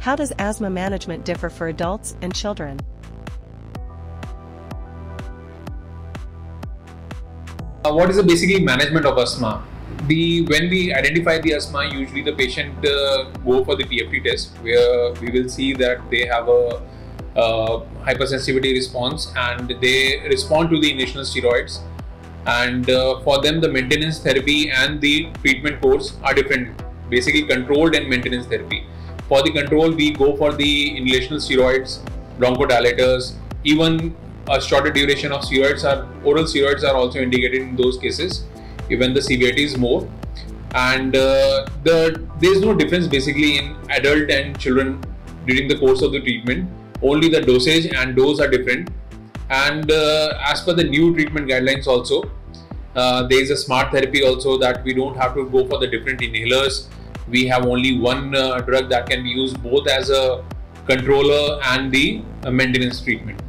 How does asthma management differ for adults and children? Uh, what is the basically management of asthma? The when we identify the asthma, usually the patient uh, go for the PFT test, where we will see that they have a uh, hypersensitivity response and they respond to the initial steroids. And uh, for them, the maintenance therapy and the treatment course are different. Basically, controlled and maintenance therapy. For the control, we go for the inhalational steroids, bronchodilators, even a shorter duration of steroids are oral steroids are also indicated in those cases when the severity is more. And uh, the there is no difference basically in adult and children during the course of the treatment. Only the dosage and dose are different. And uh, as per the new treatment guidelines also uh, there is a smart therapy also that we don't have to go for the different inhalers we have only one uh, drug that can be used both as a controller and the uh, maintenance treatment